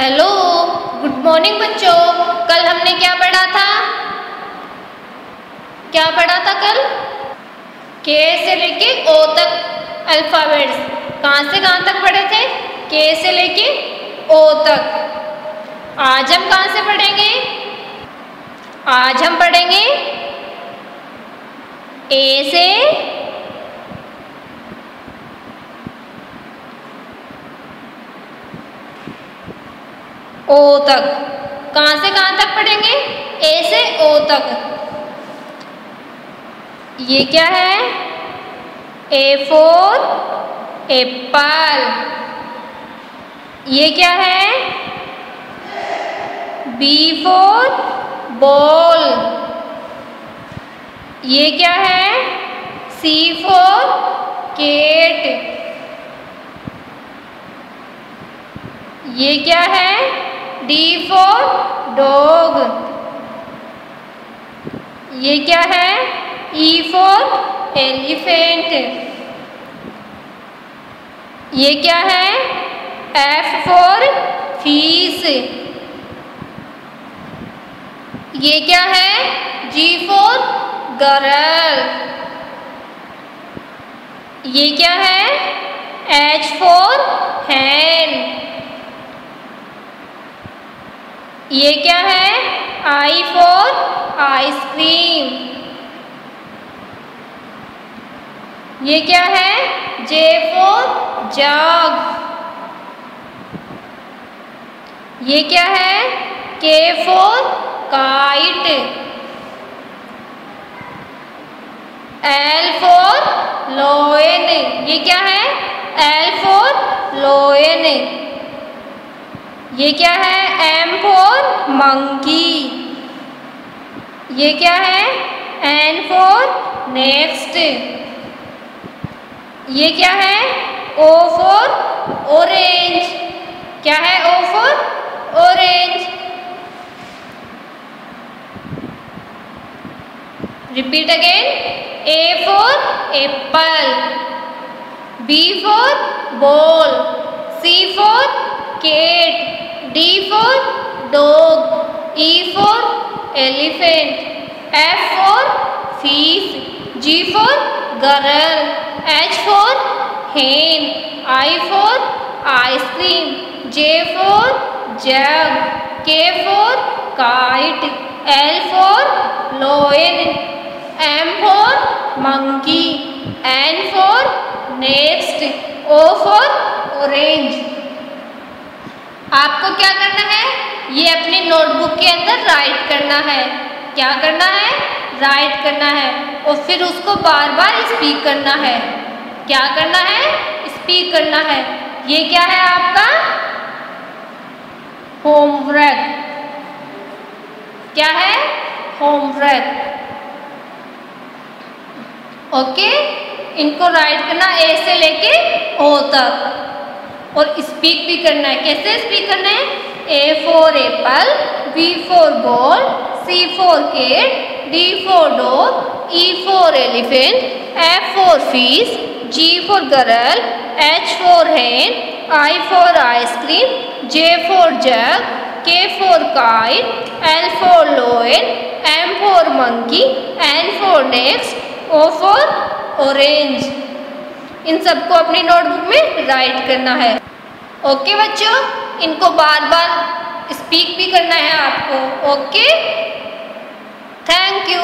Hello, good morning बच्चों। कल हमने क्या पढ़ा था? क्या पढ़ा था कल? के से लेके ओ तक अल्फ़ाबेट्स कहाँ से कहाँ तक पढ़े थे? के से लेके ओ तक। आज हम कहाँ से पढ़ेंगे? आज हम पढ़ेंगे ए से ओ तक। कहाँ से कहाँ तक पढ़ेंगे? ए से ओ तक। ये क्या है? ए फोर एप्पल ये क्या है? B for, ball. ये क्या है? C for, cat. ये क्या है? डी फोर डॉग ये क्या है? ई फोर एलिफेंट ये क्या है? एफ़ फोर फ़ीस ये क्या है? जी फोर गर्ल ये क्या है? एच फोर हैंड ये क्या है? आई फोर आइसक्रीम ये क्या है? जे फोर जग ये क्या है? K for kite L for lion ये क्या है? एल फोर लोयन ये क्या है? एम फोर मंकी ये क्या है? एन फोर नेक्स्ट ये क्या है? ओ फोर ऑरेंज क्या है O for orange repeat again A for apple B for ball C for cat D for dog E for elephant F for fish G for girl H for hen I for ice cream J for jug K for kite L for lion M for monkey N for next O for orange आपको क्या करना है? ये अपनी notebook के अंदर right करना है। क्या करना है? राइट करना है और फिर उसको बार बार स्पीक करना है। क्या करना है? स्पीक करना है। ये क्या है आपका? होमवर्क क्या है? होमवर्क ओके इनको राइट करना ए से लेके ओ तक। और स्पीक भी करना है। कैसे स्पीक करना है? A for apple B for ball C for cat D for dog E for elephant F for fish G for girl H for hen I for ice cream J for jug K for kite L for lion M for monkey N for next O for orange इन सबको अपनी notebook में right करना है। Okay बच्चों? इनको बार बार speak भी करना है आपको। Okay thank you